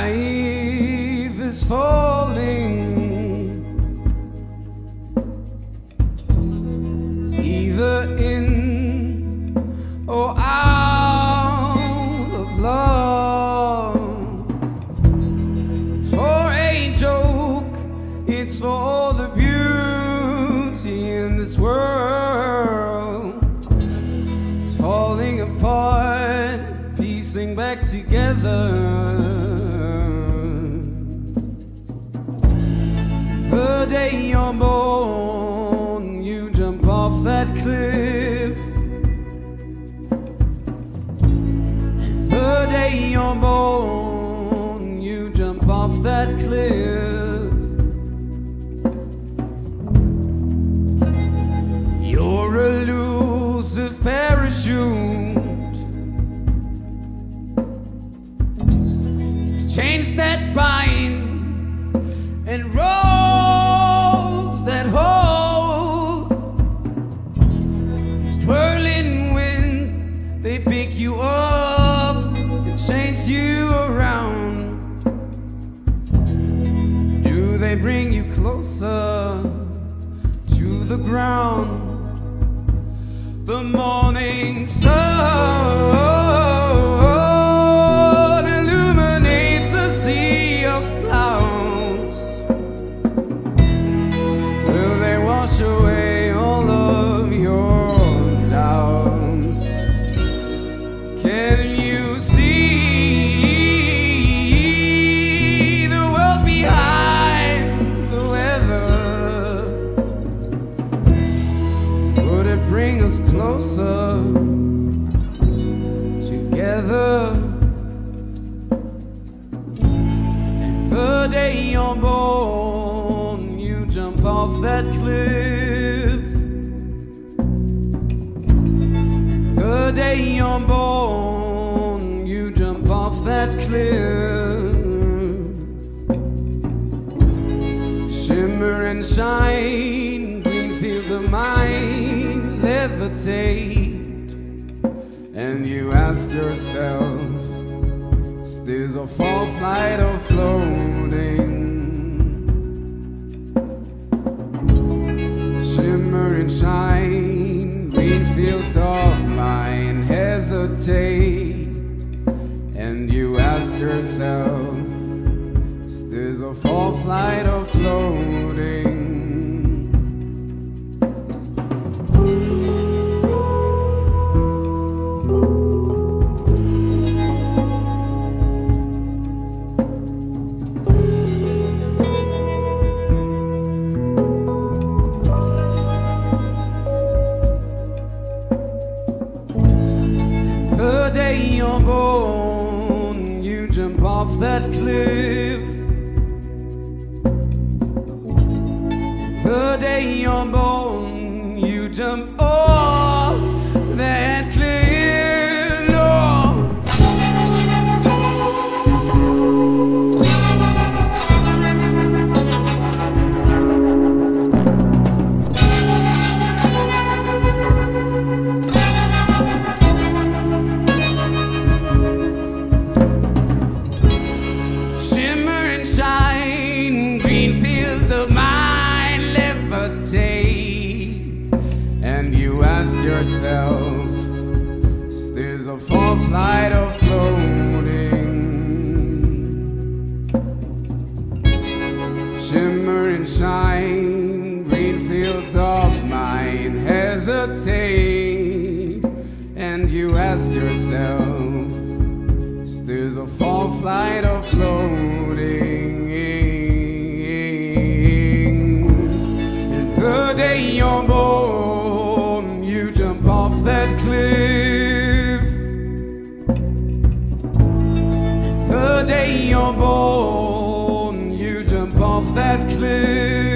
Life is falling. It's either in or out of love. It's for a joke, it's for all the beauty in this world. It's falling apart, piecing back together. Day you're born, you jump off that cliff. The day you're born, you jump off that cliff. You're a elusive parachute. It's chains that bind and ropes closer to the ground? The morning sun bring us closer together? And the day you're born, you jump off that cliff. The day you're born, you jump off that cliff. Shimmer and shine, levitate. And you ask yourself, is this a fall, flight, or floating? Shimmer and shine, green fields of mine hesitate. And you ask yourself, is this a fall, flight, or floating? That cliff. Ask yourself, this a flight, or floating? Shimmer and shine, green fields of mine hesitate. And you ask yourself, this a fall, flight, or you're born, you jump off that cliff.